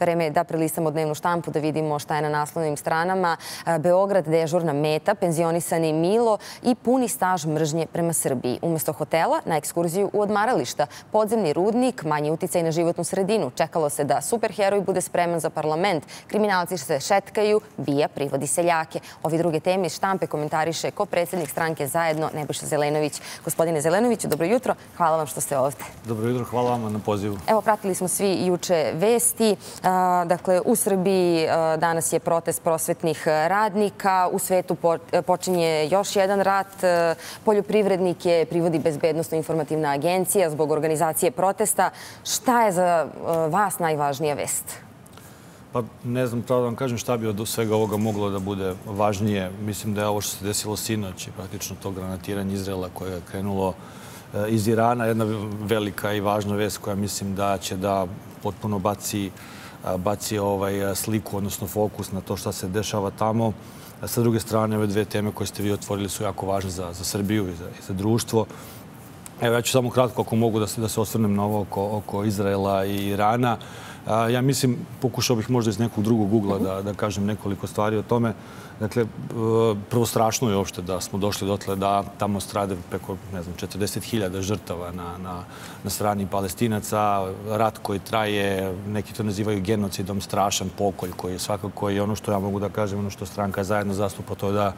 Vreme je da prelistamo dnevnu štampu da vidimo šta je na naslovnim stranama. Beograd, dežurna meta, penzionisani Milo i puni staž mržnje prema Srbiji. Umesto hotela, na ekskurziju u odmarališta. Podzemni rudnik, manji uticaj na životnu sredinu. Čekalo se da superheroj bude spreman za parlament. Kriminalci se šetkaju, bija privodi seljake. Ovi druge teme iz štampe komentariše ko predsjednik stranke zajedno, Nebojša Zelenović. Gospodine Zelenoviću, dobro jutro. Hvala vam što ste ovde. Dobro jutro, hvala vam na pozivu. Evo, pratili smo svi juče vesti. Dakle, u Srbiji danas je protest prosvetnih radnika. U svetu e, počinje još jedan rat. E, poljoprivrednik je privodi bezbednostno informativna agencija zbog organizacije protesta. Šta je za e, vas najvažnija vest? Pa ne znam pravo da vam kažem šta bi od svega ovoga moglo da bude važnije. Mislim da je ovo što se desilo sinoć i praktično to granatiranje Izrela koje je krenulo iz Irana jedna velika i važna vest koja mislim da će da potpuno baci baci ovaj sliku, odnosno fokus na to šta se dešava tamo. Sa druge strane, ove dve teme koje ste vi otvorili su jako važne za, za Srbiju i za, i za društvo. Evo, ja ću samo kratko, ako mogu, da se, da se osvrnem na ovo oko, oko Izraela i Irana. Ja mislim, pokušao bih možda iz nekog drugog ugla da, da kažem nekoliko stvari o tome. Dakle, e, prvo strašno je uopšte da smo došli dotle da tamo strade preko, ne znam, 40.000 žrtava na, na, na strani palestinaca. Rat koji traje, neki to nazivaju genocidom, strašan pokolj koji je svakako i ono što ja mogu da kažem, ono što stranka zajedno zastupa, to je da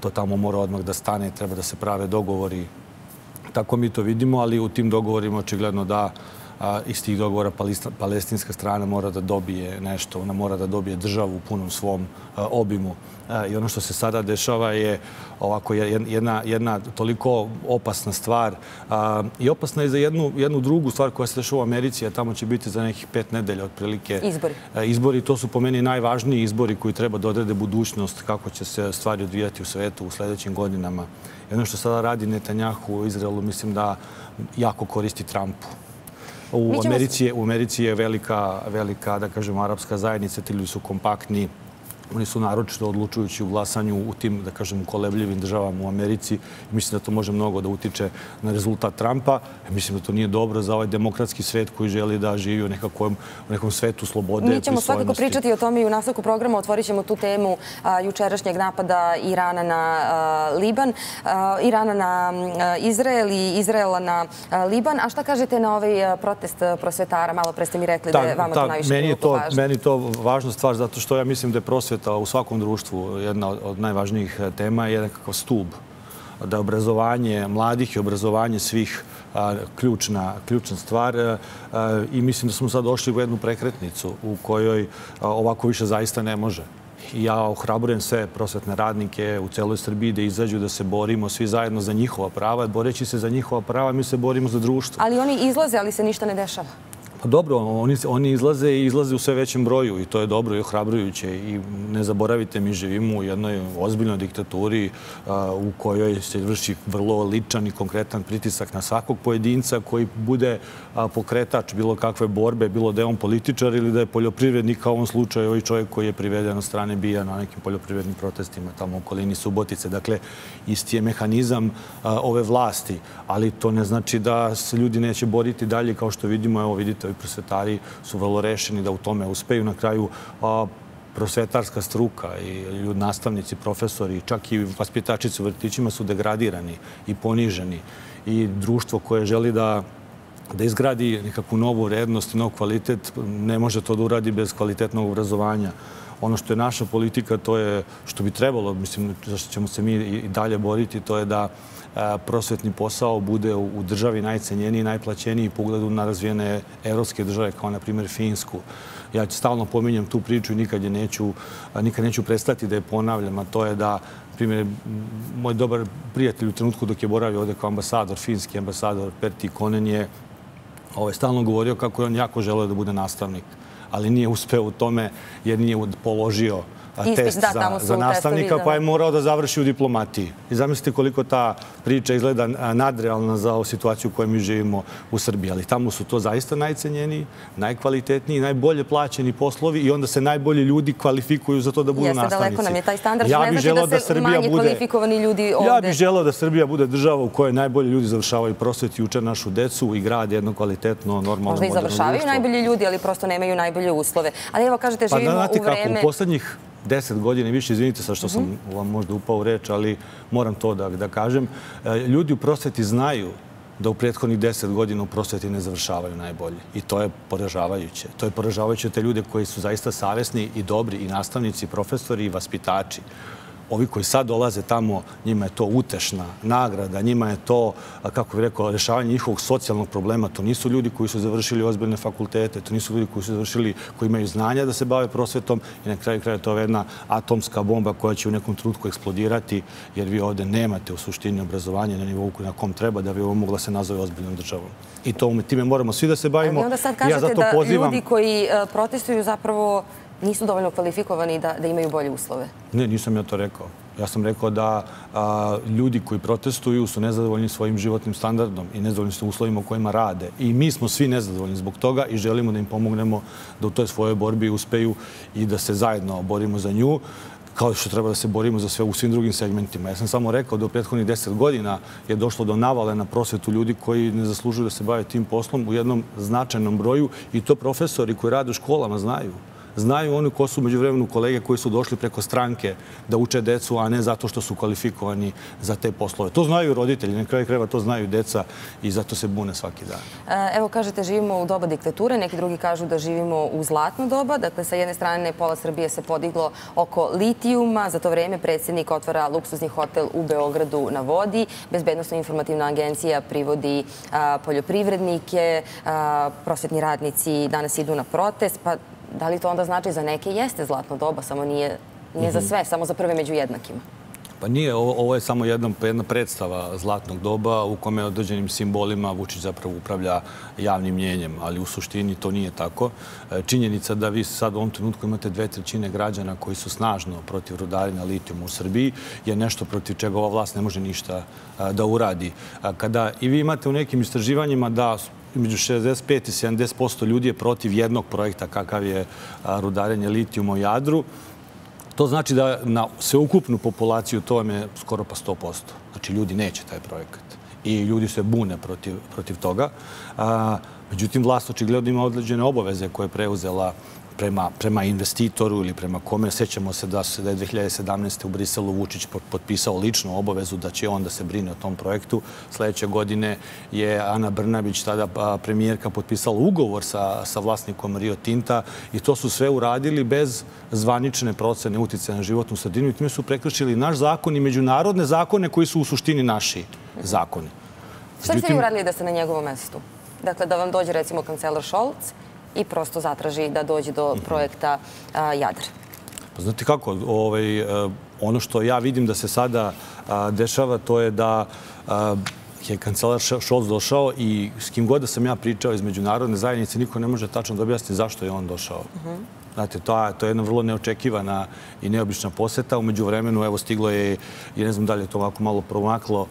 to tamo mora odmah da stane, treba da se prave dogovori. Tako mi to vidimo, ali u tim dogovorima očigledno da iz tih dogovora palestinska strana mora da dobije nešto, ona mora da dobije državu u punom svom obimu. I ono što se sada dešava je ovako jedna, jedna toliko opasna stvar. I opasna je za jednu, jednu drugu stvar koja se dešava u Americi, a tamo će biti za nekih pet nedelja otprilike. Izbori. Izbori, to su po meni najvažniji izbori koji treba da odrede budućnost kako će se stvari odvijati u svetu u sljedećim godinama. Jedno što sada radi Netanjahu u Izraelu, mislim da jako koristi Trumpu. U Americi, u Americi je velika, velika, da kažem, arapska zajednica, ti ljudi su kompaktni, Oni su naročito odlučujući u glasanju u tim, da kažem, kolebljivim državama u Americi. Mislim da to može mnogo da utiče na rezultat Trumpa. Mislim da to nije dobro za ovaj demokratski svet koji želi da živi u nekakvom, u nekom svetu slobode. Mi ćemo svakako pričati o tome i u nastavku programa. Otvorit ćemo tu temu jučerašnjeg napada Irana na Liban, Irana na Izrael i Izraela na Liban. A šta kažete na ovaj protest prosvetara? Malo pre ste mi rekli da je vama to najviše važno. Meni je to važna stvar zato što ja mislim da je prosvet prosvjeta u svakom društvu jedna od najvažnijih tema je nekakav stub. Da je obrazovanje mladih i obrazovanje svih ključna, ključna stvar a, i mislim da smo sad došli u jednu prekretnicu u kojoj ovako više zaista ne može. Ja ohrabrujem sve prosvetne radnike u celoj Srbiji da izađu, da se borimo svi zajedno za njihova prava. Boreći se za njihova prava, mi se borimo za društvo. Ali oni izlaze, ali se ništa ne dešava. Pa dobro, oni, oni izlaze i izlaze u sve većem broju i to je dobro i ohrabrujuće. I ne zaboravite, mi živimo u jednoj ozbiljnoj diktaturi u kojoj se vrši vrlo ličan i konkretan pritisak na svakog pojedinca koji bude pokretač bilo kakve borbe, bilo da je on političar ili da je poljoprivrednik, kao u ovom slučaju ovaj čovjek koji je priveden od strane bija na nekim poljoprivrednim protestima tamo u okolini Subotice. Dakle, isti je mehanizam ove vlasti, ali to ne znači da se ljudi neće boriti dalje kao što vidimo. Evo, vidite, prosvetari su vrlo rešeni da u tome uspeju. Na kraju prosvetarska struka i nastavnici, profesori, čak i vaspitačice u vrtićima su degradirani i poniženi. I društvo koje želi da da izgradi nekakvu novu vrednost i nov kvalitet, ne može to da uradi bez kvalitetnog obrazovanja. Ono što je naša politika, to je što bi trebalo, mislim, zašto ćemo se mi i dalje boriti, to je da E, prosvetni posao bude u državi najcenjeniji i najplaćeniji pogledu na razvijene evropske države, kao na primjer Finsku. Ja ću stalno pominjam tu priču i nikad, je neću, e, nikad neću prestati da je ponavljam, a to je da primjer, moj dobar prijatelj u trenutku dok je boravio ovdje kao ambasador, finski ambasador Perti Konen je ovaj, stalno govorio kako je on jako želeo da bude nastavnik, ali nije uspeo u tome jer nije položio test za nastavnika, pa je morao da završi u diplomatiji. I zamislite koliko ta priča izgleda nadrealna za ovu situaciju u kojoj mi živimo u Srbiji. Ali tamo su to zaista najcenjeniji, najkvalitetniji, najbolje plaćeni poslovi i onda se najbolji ljudi kvalifikuju za to da budu nastavnici. Jeste, daleko nam je taj standard. Da se manje kvalifikovani ljudi ovde... Ja bih želao da Srbija bude država u kojoj najbolji ljudi završavaju prosveti, uče našu decu i grad jedno kvalitetno, normalno, društvo. Možda i završavaju najbolji ljudi, ali prosto nemaju najbolje uslove. Ali evo, kažete, pa živimo u vreme... U poslednjih deset godina i više, izvinite sa što sam vam možda upao u reč, ali moram to da kažem. E, ljudi u prosveti znaju da u prethodnih deset godina u prosveti ne završavaju najbolje. I to je poražavajuće. To je poražavajuće te ljude koji su zaista savjesni i dobri i nastavnici, i profesori i vaspitači ovi koji sad dolaze tamo, njima je to utešna nagrada, njima je to, kako bih rekao, rešavanje njihovog socijalnog problema. To nisu ljudi koji su završili ozbiljne fakultete, to nisu ljudi koji su završili, koji imaju znanja da se bave prosvetom i na kraju kraja to je jedna atomska bomba koja će u nekom trutku eksplodirati, jer vi ovde nemate u suštini obrazovanje na nivou na kom treba da bi ovo mogla se nazove ozbiljnom državom. I to time moramo svi da se bavimo. Ali onda sad kažete da ljudi koji e, protestuju zapravo nisu dovoljno kvalifikovani da, da imaju bolje uslove? Ne, nisam ja to rekao. Ja sam rekao da ljudi koji protestuju su nezadovoljni svojim životnim standardom i nezadovoljni su uslovima u kojima rade. I mi smo svi nezadovoljni zbog toga i želimo da im pomognemo da u toj svojoj borbi uspeju i da se zajedno borimo za nju kao što treba da se borimo za sve u svim drugim segmentima. Ja sam samo rekao da u prethodnih deset godina je došlo do navale na prosvetu ljudi koji ne zaslužuju da se bave tim poslom u jednom značajnom broju i to profesori koji rade u školama znaju znaju oni ko su među vremenu kolege koji su došli preko stranke da uče decu, a ne zato što su kvalifikovani za te poslove. To znaju roditelji, na kraju kreva to znaju deca i zato se bune svaki dan. E, evo, kažete, živimo u doba diktature, neki drugi kažu da živimo u zlatno doba. Dakle, sa jedne strane, pola Srbije se podiglo oko litijuma. Za to vreme predsjednik otvara luksuzni hotel u Beogradu na vodi. Bezbednostno informativna agencija privodi poljoprivrednike, prosvetni radnici danas idu na protest, pa da li to onda znači za neke jeste zlatno doba, samo nije za mhm. sve, samo za prve među jednakima? Pa nije, ovo je samo jedna predstava zlatnog doba u kome određenim simbolima Vučić zapravo upravlja javnim mjenjem, ali u suštini to nije tako. E, činjenica da vi sad u ovom trenutku imate dve trećine građana koji su snažno protiv rudarenja litijuma u Srbiji je nešto protiv čega ova vlast ne može ništa da uradi. Kada i vi imate u nekim istraživanjima da među 65 i 70% ljudi je protiv jednog projekta kakav je rudarenje litijuma u Jadru. To znači da na sveukupnu populaciju to je skoro pa 100%. Znači ljudi neće taj projekat i ljudi se bune protiv toga. Međutim, vlast očigledno ima odleđene obaveze koje je preuzela prema investitoru ili prema kome. Sećamo se da je 2017. u Briselu Vučić potpisao ličnu obavezu da će on da se brine o tom projektu. Sljedeće godine je Ana Brnabić, tada premijerka, potpisala ugovor sa vlasnikom Rio Tinta i to su sve uradili bez zvanične procene utice na životnu sredinu i time su prekršili naš zakon i međunarodne zakone koji su u suštini naši zakoni. Što ste vi uradili da ste na njegovom mestu? Dakle, da vam dođe recimo kancelar Šolc i prosto zatraži da dođe do mhm. projekta Jadr. Pa znate kako, ovaj, e, ono što ja vidim da se sada dešava, to je da je kancelar Šolc došao i s kim god da sam ja pričao iz međunarodne zajednice, niko ne može tačno da objasni zašto je on došao. Mhm. Znate, to je jedna vrlo neočekivana i neobična poseta. Umeđu vremenu, evo, stiglo je, i ne znam da li je to ovako malo promaklo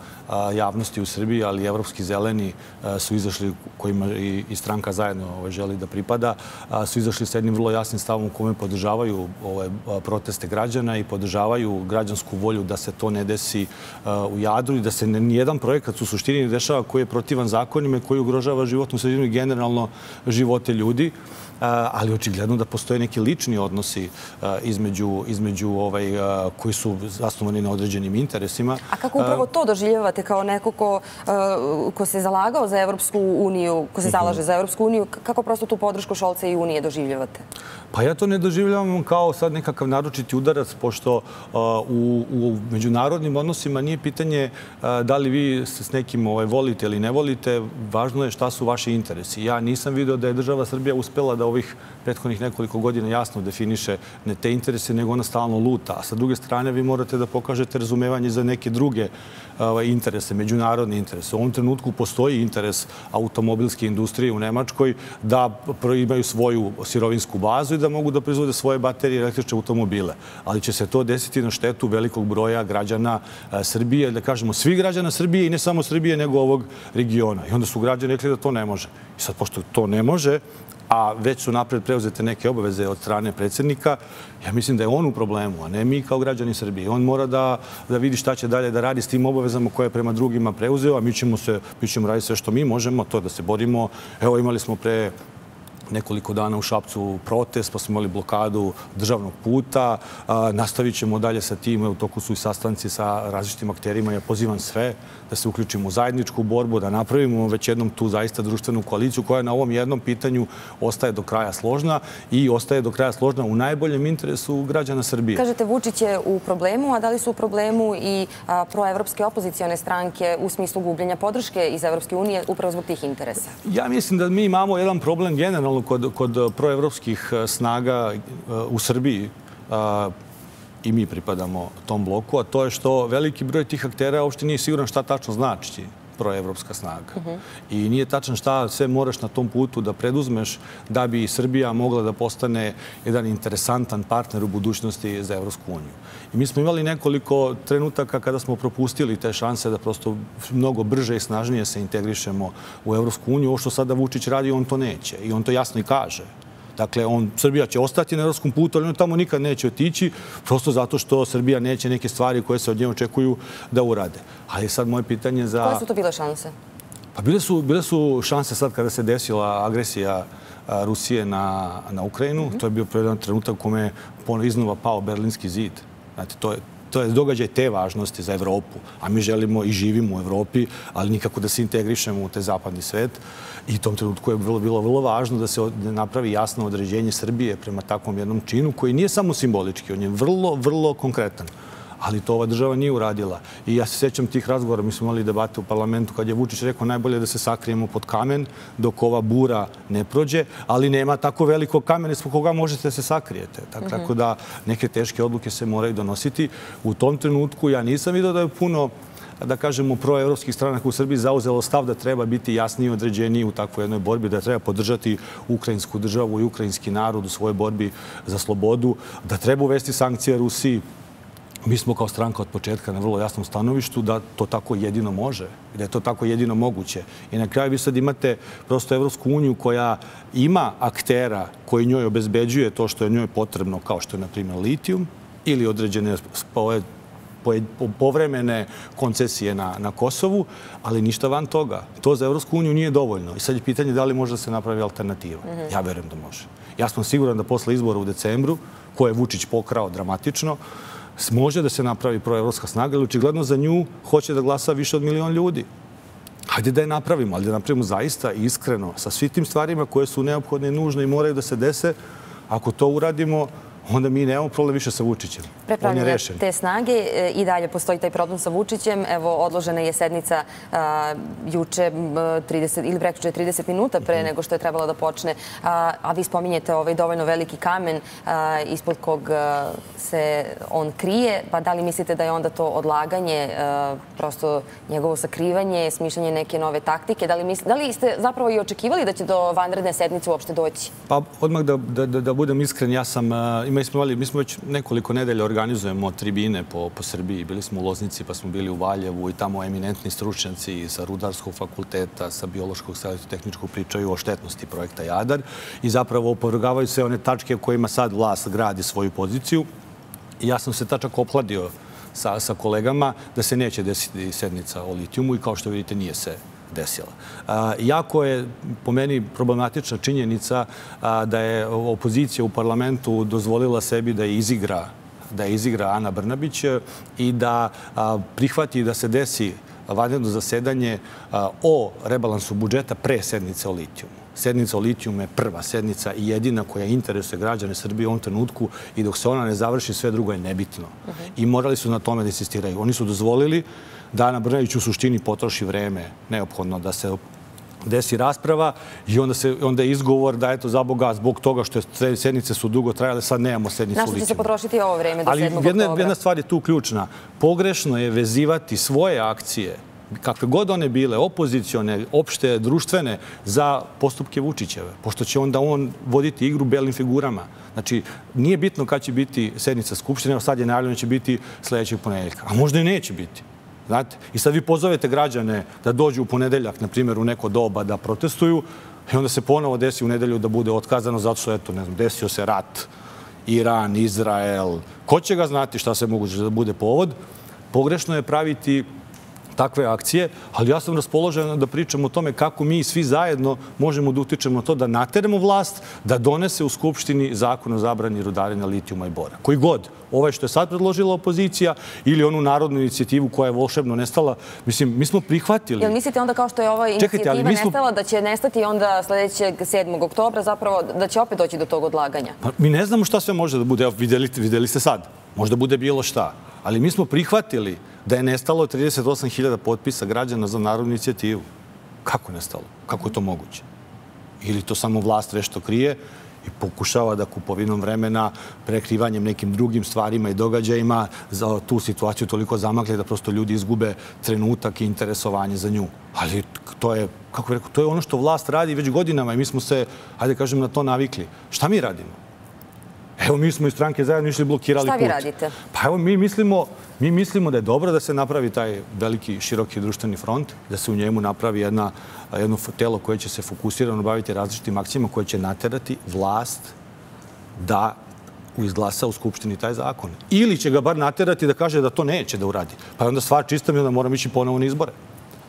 javnosti u Srbiji, ali evropski zeleni su izašli, kojima i stranka zajedno ovaj, želi da pripada, a, su izašli sa jednim vrlo jasnim stavom u kome podržavaju ovaj, ove proteste građana i podržavaju građansku volju da se to ne desi u jadru i da se nijedan projekat u suštini ne dešava koji je protivan zakonima i koji ugrožava životnu sredinu i generalno živote ljudi ali očigledno da postoje neki lični odnosi između ovaj, koji su zasnovani na određenim interesima. A kako upravo to doživljavate kao neko ko se zalagao za Evropsku uniju, ko se zalaže za Evropsku uniju, kako prosto tu podršku Šolca i Unije doživljavate? Pa ja to ne doživljavam kao sad nekakav naročiti udarac, pošto u međunarodnim odnosima nije pitanje da li vi se s nekim ovaj, volite ili ne volite, važno je šta su vaši interesi. Ja nisam vidio da je država Srbija uspela da ovih prethodnih nekoliko godina jasno definiše ne te interese, nego ona stalno luta. A sa druge strane, vi morate da pokažete razumevanje za neke druge ovaj, interese, međunarodne interese. U ovom trenutku postoji interes automobilske industrije u Nemačkoj da imaju svoju sirovinsku bazu i da da mogu da proizvode svoje baterije električne automobile. Ali će se to desiti na štetu velikog broja građana e, Srbije, da kažemo svi građana Srbije i ne samo Srbije, nego ovog regiona. I onda su građani rekli da to ne može. I sad, pošto to ne može, a već su napred preuzete neke obaveze od strane predsjednika, ja mislim da je on u problemu, a ne mi kao građani Srbije. On mora da, da vidi šta će dalje da radi s tim obavezama koje je prema drugima preuzeo, a mi ćemo, se, mi ćemo raditi sve što mi možemo, to da se borimo. Evo, imali smo pre nekoliko dana u Šapcu protest, pa smo imali blokadu državnog puta. Nastavit ćemo dalje sa tim, u toku su i sastanci sa različitim akterima. Ja pozivam sve da se uključimo u zajedničku borbu, da napravimo već jednom tu zaista društvenu koaliciju koja na ovom jednom pitanju ostaje do kraja složna i ostaje do kraja složna u najboljem interesu građana Srbije. Kažete, Vučić je u problemu, a da li su u problemu i proevropske opozicione stranke u smislu gubljenja podrške iz Evropske unije upravo zbog tih interesa? Ja mislim da mi imamo jedan problem generalno kod, kod proevropskih snaga u Srbiji i mi pripadamo tom bloku, a to je što veliki broj tih aktera uopšte nije siguran šta tačno znači proevropska snaga. I nije tačno šta sve moraš na tom putu da preduzmeš da bi Srbija mogla da postane jedan interesantan partner u budućnosti za Evropsku uniju. I mi smo imali nekoliko trenutaka kada smo propustili te šanse da prosto mnogo brže i snažnije se integrišemo u Evropsku uniju. Ovo što sada Vučić radi, on to neće. I on to jasno i kaže. Dakle, on, Srbija će ostati na evropskom putu, ali on tamo nikad neće otići, prosto zato što Srbija neće neke stvari koje se od nje očekuju da urade. Ali sad moje pitanje za... Koje su to bile šanse? Pa bile su, bile su šanse sad kada se desila agresija Rusije na, na Ukrajinu. To je bio jedan trenutak u kome je iznova pao Berlinski zid. Znate, to je, to je događaj te važnosti za Evropu. A mi želimo i živimo u Evropi, ali nikako da se integrišemo u te zapadni svet. I u tom trenutku je bilo, bilo vrlo važno da se napravi jasno određenje Srbije prema takvom jednom činu koji nije samo simbolički, on je vrlo, vrlo konkretan ali to ova država nije uradila. I ja se sećam tih razgovora, mi smo imali debate u parlamentu kad je Vučić rekao najbolje da se sakrijemo pod kamen dok ova bura ne prođe, ali nema tako veliko kamene svog koga možete da se sakrijete. Tako da neke teške odluke se moraju donositi. U tom trenutku ja nisam vidio da je puno da kažemo, proevropskih stranaka u Srbiji zauzelo stav da treba biti jasniji i određeniji u takvoj jednoj borbi, da treba podržati ukrajinsku državu i ukrajinski narod u svojoj borbi za slobodu, da treba uvesti sankcije Rusiji, Mi smo kao stranka od početka na vrlo jasnom stanovištu da to tako jedino može da je to tako jedino moguće. I na kraju vi sad imate prosto Evropsku uniju koja ima aktera koji njoj obezbeđuje to što je njoj potrebno, kao što je, na primjer, litijum ili određene povremene koncesije na, na Kosovu, ali ništa van toga. To za Evropsku uniju nije dovoljno. I sad je pitanje da li može da se napravi alternativa. Ja verujem da može. Ja sam siguran da posle izbora u decembru, koje je Vučić pokrao dramatično, može da se napravi proevropska snaga, ali očigledno za nju hoće da glasa više od milion ljudi. Hajde da je napravimo, ali da napravimo zaista iskreno sa svim tim stvarima koje su neophodne i nužne i moraju da se dese. Ako to uradimo, onda mi nemamo problem više sa Vučićem. Prepravljanje te snage e, i dalje postoji taj problem sa Vučićem. Evo, odložena je sednica juče 30 ili prekuće 30 minuta pre nego što je trebalo da počne. A vi spominjete ovaj dovoljno veliki kamen ispod kog se on krije. Pa da li mislite da je onda to odlaganje, prosto njegovo sakrivanje, smišljanje neke nove taktike? Da li ste zapravo i očekivali da će do vanredne sednice uopšte doći? Pa odmah da budem iskren, ja sam mi smo, mi smo već nekoliko nedelja organizujemo tribine po, po Srbiji. Bili smo u Loznici, pa smo bili u Valjevu i tamo eminentni stručnjaci sa Rudarskog fakulteta, sa Biološkog savjeta tehničkog pričaju o štetnosti projekta Jadar i zapravo opovrgavaju se one tačke u kojima sad vlast gradi svoju poziciju. I ja sam se tačak opladio sa, sa kolegama da se neće desiti sednica o litijumu i kao što vidite nije se desila. Jako je po meni problematična činjenica da je opozicija u parlamentu dozvolila sebi da izigra da je izigra Ana Brnabić i da prihvati da se desi vanredno zasedanje o rebalansu budžeta pre sednice o litijumu. Sednica o litijumu je prva sednica i jedina koja interesuje građane Srbije u ovom trenutku i dok se ona ne završi, sve drugo je nebitno. I morali su na tome da insistiraju. Oni su dozvolili da Ana Brnavić u suštini potroši vreme neophodno da se desi rasprava i onda se onda je izgovor da eto za Boga zbog toga što je sednice su dugo trajale sad nemamo sednicu Na što će se potrošiti ovo vreme do 7. oktobra? Ali jedna stvar je tu ključna. Pogrešno je vezivati svoje akcije kakve god one bile, opozicione, opšte, društvene, za postupke Vučićeve, pošto će onda on voditi igru belim figurama. Znači, nije bitno kad će biti sednica Skupštine, evo sad je najavljeno će biti sledećeg ponedeljka, a možda i neće biti. Znate? I sad vi pozovete građane da dođu u ponedeljak, na primjer, u neko doba da protestuju, i onda se ponovo desi u nedelju da bude otkazano zato što, eto, ne znam, desio se rat, Iran, Izrael, ko će ga znati šta se moguće da bude povod, pogrešno je praviti takve akcije, ali ja sam raspoložen da pričam o tome kako mi svi zajedno možemo da utičemo to da nateremo vlast da donese u Skupštini zakon o zabrani rudarenja litijuma i bora. Koji god, ovaj što je sad predložila opozicija ili onu narodnu inicijativu koja je volšebno nestala, mislim, mi smo prihvatili. Jel mislite onda kao što je ova inicijativa nestala da će nestati onda sljedećeg 7. oktobra zapravo da će opet doći do tog odlaganja? Pa, mi ne znamo šta sve može da bude. Evo, videli, videli ste sad. Možda bude bilo šta. Ali mi smo prihvatili da je nestalo 38.000 potpisa građana za narodnu inicijativu. Kako nestalo? Kako je to moguće? Ili to samo vlast vešto krije i pokušava da kupovinom vremena, prekrivanjem nekim drugim stvarima i događajima za tu situaciju toliko zamakle da prosto ljudi izgube trenutak i interesovanje za nju. Ali to je, kako rekao, to je ono što vlast radi već godinama i mi smo se, hajde kažem, na to navikli. Šta mi radimo? Evo, mi smo iz stranke zajedno išli blokirali put. Šta vi radite? Pa evo, mi mislimo, mi mislimo da je dobro da se napravi taj veliki, široki društveni front, da se u njemu napravi jedna, jedno telo koje će se fokusirano baviti različitim akcijama, koje će naterati vlast da izglasa u Skupštini taj zakon. Ili će ga bar naterati da kaže da to neće da uradi. Pa onda stvar čista mi onda moramo ići ponovo na izbore.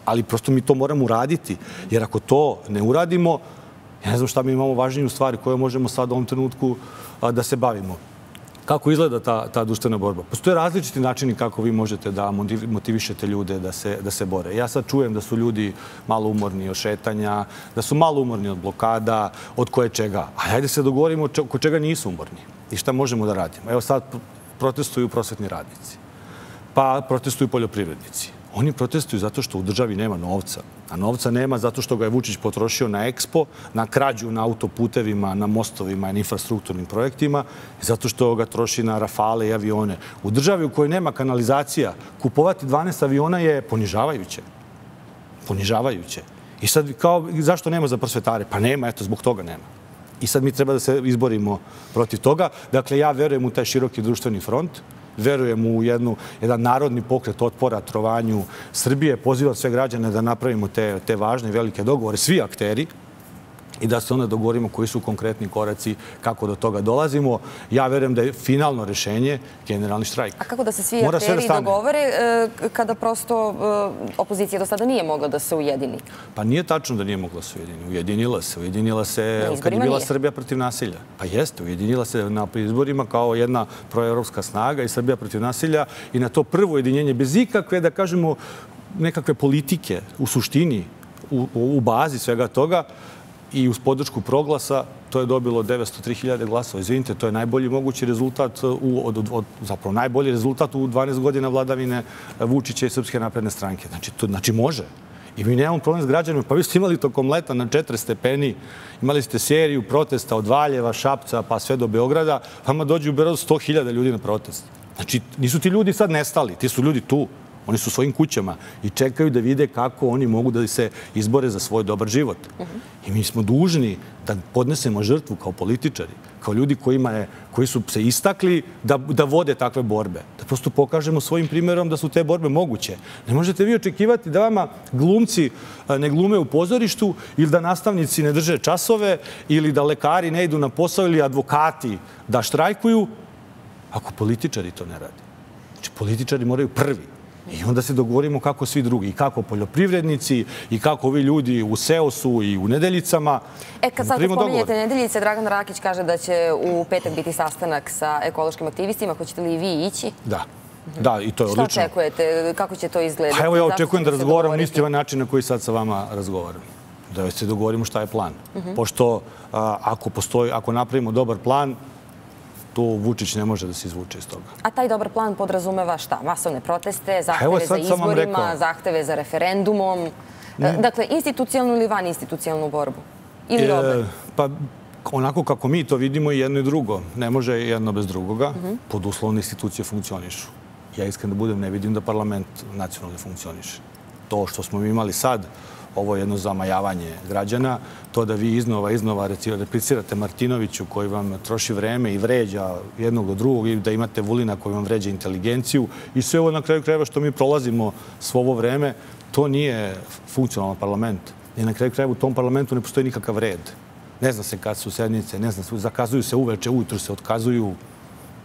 Ali prosto mi to moramo uraditi. Jer ako to ne uradimo, ja ne znam šta mi imamo važniju stvari koje možemo sad u ovom trenutku da se bavimo. Kako izgleda ta, ta društvena borba? Postoje različiti načini kako vi možete da motivišete ljude da se, da se bore. Ja sad čujem da su ljudi malo umorni od šetanja, da su malo umorni od blokada, od koje čega. A hajde se dogovorimo oko čega nisu umorni i šta možemo da radimo. Evo sad protestuju prosvetni radnici, pa protestuju poljoprivrednici. Oni protestuju zato što u državi nema novca. A novca nema zato što ga je Vučić potrošio na ekspo, na krađu na autoputevima, na mostovima i na infrastrukturnim projektima i zato što ga troši na rafale i avione. U državi u kojoj nema kanalizacija, kupovati 12 aviona je ponižavajuće. Ponižavajuće. I sad, kao, zašto nema za prosvetare? Pa nema, eto, zbog toga nema. I sad mi treba da se izborimo protiv toga. Dakle, ja verujem u taj široki društveni front verujem u jednu, jedan narodni pokret otpora trovanju Srbije. Pozivam sve građane da napravimo te, te važne velike dogovore, svi akteri, i da se onda dogovorimo koji su konkretni koraci kako do toga dolazimo. Ja verujem da je finalno rešenje generalni štrajk. A kako da se svi Mora akteri dogovore e, kada prosto e, opozicija do sada nije mogla da se ujedini? Pa nije tačno da nije mogla se ujedini. Ujedinila se. Ujedinila se kad je bila Srbija protiv nasilja. Pa jeste. Ujedinila se na izborima kao jedna proevropska snaga i Srbija protiv nasilja i na to prvo ujedinjenje bez ikakve, da kažemo, nekakve politike u suštini, u, u bazi svega toga, i uz podršku proglasa to je dobilo 903.000 glasova. Izvinite, to je najbolji mogući rezultat, uh, u, od, od, zapravo najbolji rezultat u 12 godina vladavine uh, Vučića i Srpske napredne stranke. Znači, to, znači može. I mi nemamo problem s građanima. Pa vi ste imali tokom leta na četiri stepeni, imali ste seriju protesta od Valjeva, Šapca pa sve do Beograda. Vama dođu u Beograd 100.000 ljudi na protest. Znači, nisu ti ljudi sad nestali, ti su ljudi tu. Oni su u svojim kućama i čekaju da vide kako oni mogu da se izbore za svoj dobar život. I mi smo dužni da podnesemo žrtvu kao političari, kao ljudi kojima je, koji su se istakli da, da vode takve borbe. Da prosto pokažemo svojim primjerom da su te borbe moguće. Ne možete vi očekivati da vama glumci ne glume u pozorištu ili da nastavnici ne drže časove ili da lekari ne idu na posao ili advokati da štrajkuju ako političari to ne radi. Znači, političari moraju prvi I onda se dogovorimo kako svi drugi, i kako poljoprivrednici, i kako ovi ljudi u Seosu i u Nedeljicama. E, kad sad spominjete Nedeljice, Dragan Rakić kaže da će u petak biti sastanak sa ekološkim aktivistima. Hoćete li vi ići? Da. Da, i to je odlično. Što očekujete? Kako će to izgledati? Pa evo ja očekujem da razgovaram isti ovaj način na koji sad sa vama razgovaram. Da se dogovorimo šta je plan. Mhm. Pošto ako, postoji, ako napravimo dobar plan, to Vučić ne može da se izvuče iz toga. A taj dobar plan podrazumeva šta? Masovne proteste, zahteve za izborima, zahteve za referendumom? Dakle, institucijalnu ili van institucijalnu borbu? Ili e, obe? Pa, onako kako mi to vidimo i jedno i drugo. Ne može jedno bez drugoga. Mhm. Pod uslovne institucije funkcionišu. Ja iskren da budem, ne vidim da parlament nacionalno funkcioniše. to što smo imali sad, ovo je jedno zamajavanje građana, to da vi iznova, iznova replicirate Martinoviću koji vam troši vreme i vređa jednog od drugog i da imate Vulina koji vam vređa inteligenciju i sve ovo na kraju krajeva što mi prolazimo svo ovo vreme, to nije funkcionalan parlament. I na kraju krajeva u tom parlamentu ne postoji nikakav red. Ne zna se kad su sednice, ne zna se, zakazuju se uveče, ujutru se otkazuju,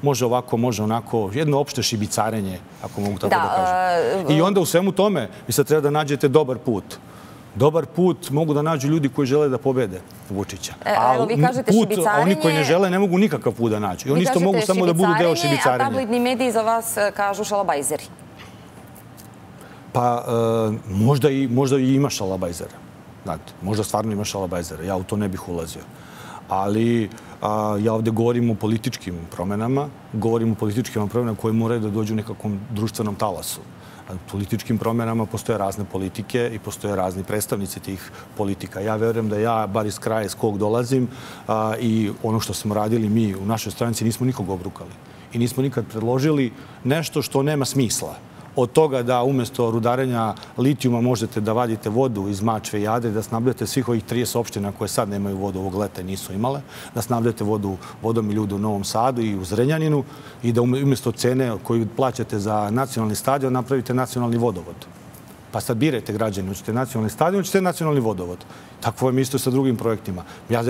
može ovako, može onako, jedno opšte šibicarenje, ako mogu tako da, da kažem. I onda u svemu tome, vi sad treba da nađete dobar put dobar put mogu da nađu ljudi koji žele da pobede Vučića. E, a evo, vi kažete put, šibicarenje... Oni koji ne žele ne mogu nikakav put da nađu. I oni isto mogu samo da budu deo šibicarenja. A tabloidni mediji za vas e, kažu šalabajzeri. Pa e, možda, i, možda i ima šalabajzera. Znate, možda stvarno ima šalabajzera. Ja u to ne bih ulazio. Ali a, ja ovdje govorim o političkim promenama. Govorim o političkim promenama koje moraju da dođu u nekakvom društvenom talasu Pa, političkim promjenama postoje razne politike i postoje razni predstavnici tih politika. Ja verujem da ja, bar iz kraja iz kog dolazim, i ono što smo radili mi u našoj stranici, nismo nikog obrukali. I nismo nikad predložili nešto što nema smisla od toga da umjesto rudarenja litijuma možete da vadite vodu iz Mačve i Adre, da snabljate svih ovih 30 opština koje sad nemaju vodu ovog leta i nisu imale, da snabljate vodu vodom i ljudi u Novom Sadu i u Zrenjaninu i da umjesto cene koju plaćate za nacionalni stadion napravite nacionalni vodovod. Pa sad birajte građani, hoćete nacionalni stadion, hoćete nacionalni vodovod. Tako je isto sa drugim projektima. Ja,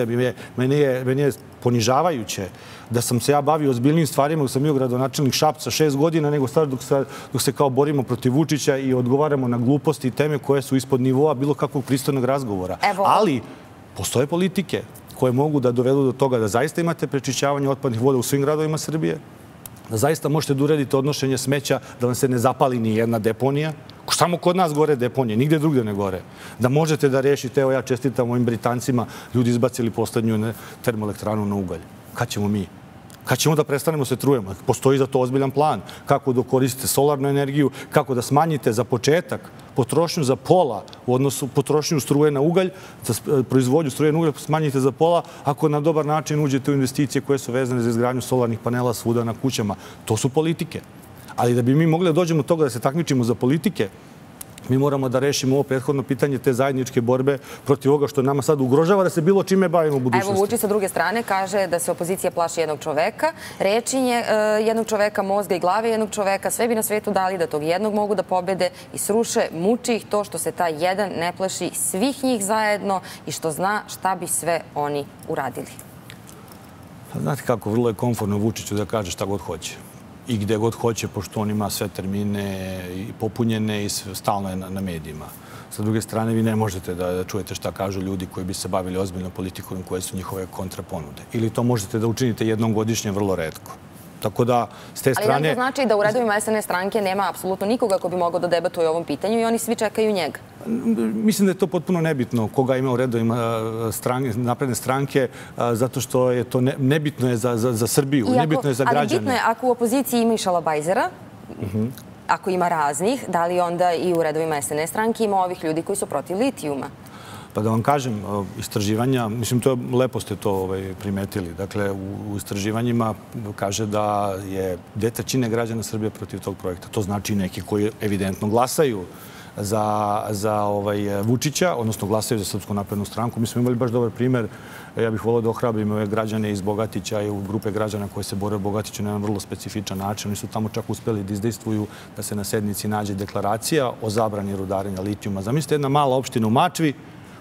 meni, je, meni je ponižavajuće da sam se ja bavio ozbiljnim stvarima, dok sam bio gradonačelnik Šapca šest godina, nego stvar dok se, dok se kao borimo protiv Vučića i odgovaramo na gluposti i teme koje su ispod nivoa bilo kakvog pristojnog razgovora. Evo. Ali postoje politike koje mogu da dovedu do toga da zaista imate prečišćavanje otpadnih voda u svim gradovima Srbije, da zaista možete da uredite odnošenje smeća, da vam se ne zapali ni jedna deponija, Samo kod nas gore deponije, nigde drugde ne gore. Da možete da rešite, evo ja čestitam ovim Britancima, ljudi izbacili poslednju termoelektranu na ugalj. Kad ćemo mi? Kad ćemo da prestanemo se trujemo? Postoji za to ozbiljan plan. Kako da koristite solarnu energiju, kako da smanjite za početak potrošnju za pola u odnosu potrošnju struje na ugalj, za eh, proizvodnju struje na ugalj smanjite za pola ako na dobar način uđete u investicije koje su vezane za izgradnju solarnih panela svuda na kućama. To su politike. Ali da bi mi mogli da dođemo do toga da se takmičimo za politike, mi moramo da rešimo ovo prethodno pitanje te zajedničke borbe protiv ovoga što nama sad ugrožava da se bilo čime bavimo u budućnosti. Evo Vuči sa druge strane kaže da se opozicija plaši jednog čoveka, rečinje e, jednog čoveka, mozga i glave jednog čoveka, sve bi na svetu dali da tog jednog mogu da pobede i sruše, muči ih to što se taj jedan ne plaši svih njih zajedno i što zna šta bi sve oni uradili. Pa znate kako, vrlo je konforno Vučiću da kaže šta god hoće i gde god hoće, pošto on ima sve termine popunjene i stalno je na medijima. Sa druge strane, vi ne možete da čujete šta kažu ljudi koji bi se bavili ozbiljno politikom koje su njihove kontraponude. Ili to možete da učinite jednom godišnje vrlo redko. Tako da, s te strane... Ali da to znači da u redovima SNS stranke nema apsolutno nikoga ko bi mogao da debatuje o ovom pitanju i oni svi čekaju njega? Mislim da je to potpuno nebitno koga ima u redovima napredne stranke, zato što je to nebitno je za Srbiju, nebitno je za građane. Ali bitno je, ako u opoziciji ima i Šalabajzera, mhm. ako ima raznih, da li onda i u redovima SNS stranke ima ovih ljudi koji su protiv litijuma? Pa da vam kažem, istraživanja, mislim, to je lepo ste to ovaj, primetili. Dakle, u istraživanjima kaže da je detačine građana Srbije protiv tog projekta. To znači neki koji evidentno glasaju za, za ovaj, Vučića, odnosno glasaju za Srpsku naprednu stranku. Mi smo imali baš dobar primjer. Ja bih volio da ohrabrim ove građane iz Bogatića i u grupe građana koje se bore u Bogatiću na jedan vrlo specifičan način. Oni su tamo čak uspeli da izdejstvuju da se na sednici nađe deklaracija o zabrani rudarenja litijuma. Zamislite jedna mala opština u Mačvi,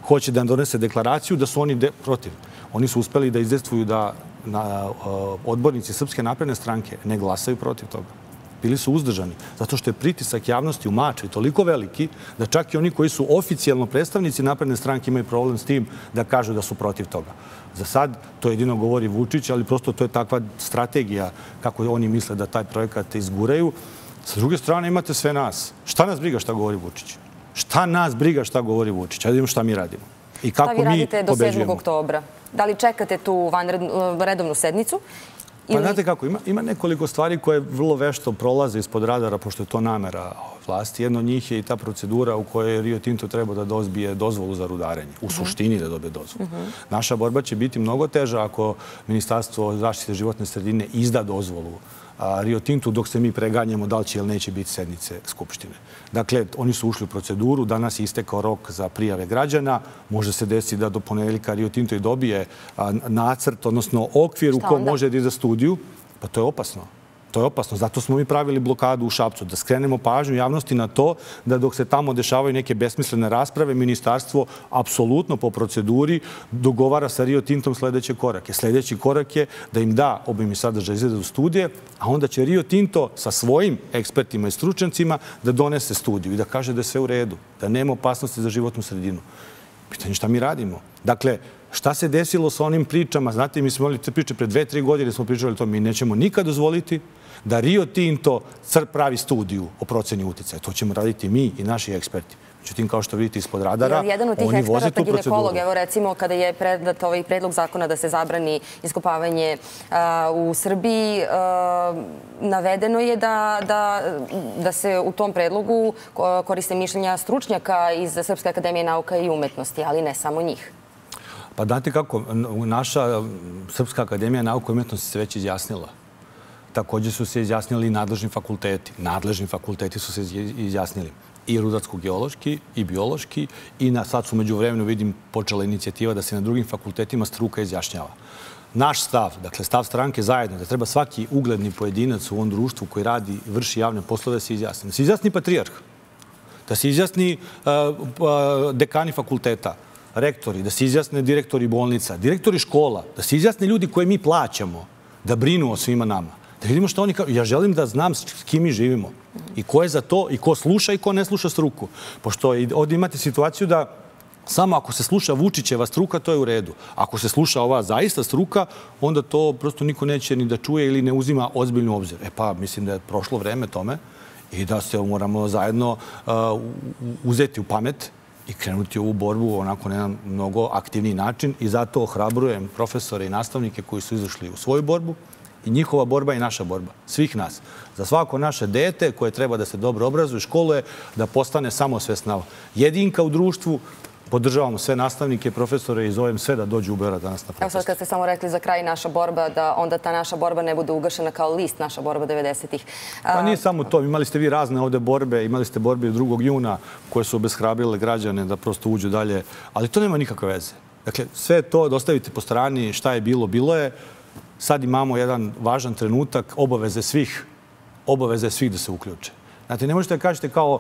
hoće da donese deklaraciju da su oni protiv. Oni su uspeli da izdejstvuju da na, odbornici Srpske napredne stranke ne glasaju protiv toga. Bili su uzdržani, zato što je pritisak javnosti u Mačvi toliko veliki da čak i oni koji su oficijalno predstavnici napredne stranke imaju problem s tim da kažu da su protiv toga. Za sad to jedino govori Vučić, ali prosto to je takva strategija kako oni misle da taj projekat izguraju. Sa druge strane imate sve nas. Šta nas briga šta govori Vučić? Šta nas briga šta govori Vučić? Ajde šta mi radimo. I kako šta vi radite do 7. oktobra? Da li čekate tu redovnu sednicu? Pa znate kako, ima, ima nekoliko stvari koje vrlo vešto prolaze ispod radara, pošto je to namera vlasti. Jedno od njih je i ta procedura u kojoj Rio Tinto treba da dozbije dozvolu za rudarenje. U suštini da dobije dozvolu. Mhm. Naša borba će biti mnogo teža ako Ministarstvo zaštite životne sredine izda dozvolu Rio Tintu dok se mi preganjamo da li će ili neće biti sednice Skupštine. Dakle, oni su ušli u proceduru, danas je istekao rok za prijave građana, može se desiti da do ponedjeljka Rio Tinto i dobije nacrt, odnosno okvir u kom može da ide za studiju, pa to je opasno. To je opasno. Zato smo mi pravili blokadu u Šapcu, da skrenemo pažnju javnosti na to da dok se tamo dešavaju neke besmislene rasprave, ministarstvo apsolutno po proceduri dogovara sa Rio Tintom sledeće korake. Sledeći korak je da im da obim i sadržaj izgleda u studije, a onda će Rio Tinto sa svojim ekspertima i stručencima da donese studiju i da kaže da je sve u redu, da nema opasnosti za životnu sredinu. Pitanje šta mi radimo? Dakle, šta se desilo sa onim pričama? Znate, mi smo imali te priče pre dve, tri godine, smo pričali to, mi nećemo nikad dozvoliti da Rio Tinto pravi studiju o proceni uticaja. To ćemo raditi mi i naši eksperti. Međutim, kao što vidite ispod radara, jedan od tih eksperta ginekolog, evo recimo kada je predat ovaj predlog zakona da se zabrani iskopavanje u Srbiji, navedeno je da se u tom predlogu koriste mišljenja stručnjaka iz Srpske akademije nauka i umetnosti, ali ne samo njih. Pa date kako, naša Srpska akademija nauka i umetnosti se već izjasnila također su se izjasnili i nadležni fakulteti. Nadležni fakulteti su se izjasnili i rudarsko-geološki i biološki i na sad su među vremenu, vidim, počela inicijativa da se na drugim fakultetima struka izjašnjava. Naš stav, dakle stav stranke zajedno, da treba svaki ugledni pojedinac u ovom društvu koji radi vrši javne poslove da se izjasni. Da se izjasni patrijarh, da se izjasni e, pa, dekani fakulteta, rektori, da se izjasne direktori bolnica, direktori škola, da se izjasne ljudi koje mi plaćamo da brinu o svima nama da vidimo što oni kao... Ja želim da znam s kim mi živimo i ko je za to i ko sluša i ko ne sluša struku. Pošto ovdje imate situaciju da samo ako se sluša Vučićeva struka, to je u redu. Ako se sluša ova zaista struka, onda to prosto niko neće ni da čuje ili ne uzima ozbiljnu obzir. E pa, mislim da je prošlo vreme tome i da se moramo zajedno uh, uzeti u pamet i krenuti ovu borbu onako na jedan mnogo aktivniji način i zato ohrabrujem profesore i nastavnike koji su izašli u svoju borbu, i njihova borba i naša borba, svih nas. Za svako naše dete koje treba da se dobro obrazuje, školuje, da postane samosvesna jedinka u društvu, podržavamo sve nastavnike, profesore i zovem sve da dođu u Beograd danas na protest. Evo sad kad ste samo rekli za kraj naša borba, da onda ta naša borba ne bude ugašena kao list naša borba 90-ih. Pa nije samo to. Imali ste vi razne ovde borbe. Imali ste borbe 2. juna koje su obeshrabrile građane da prosto uđu dalje. Ali to nema nikakve veze. Dakle, sve to dostavite po strani šta je bilo, bilo je sad imamo jedan važan trenutak obaveze svih, obaveze svih da se uključe. Znate, ne možete da kažete kao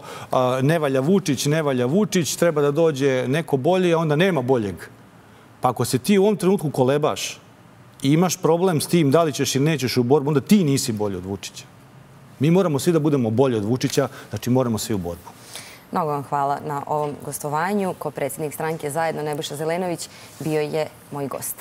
ne valja Vučić, ne valja Vučić, treba da dođe neko bolje, a onda nema boljeg. Pa ako se ti u ovom trenutku kolebaš i imaš problem s tim da li ćeš ili nećeš u borbu, onda ti nisi bolji od Vučića. Mi moramo svi da budemo bolji od Vučića, znači moramo svi u borbu. Mnogo vam hvala na ovom gostovanju. Ko predsjednik stranke zajedno Nebojša Zelenović bio je moj gost.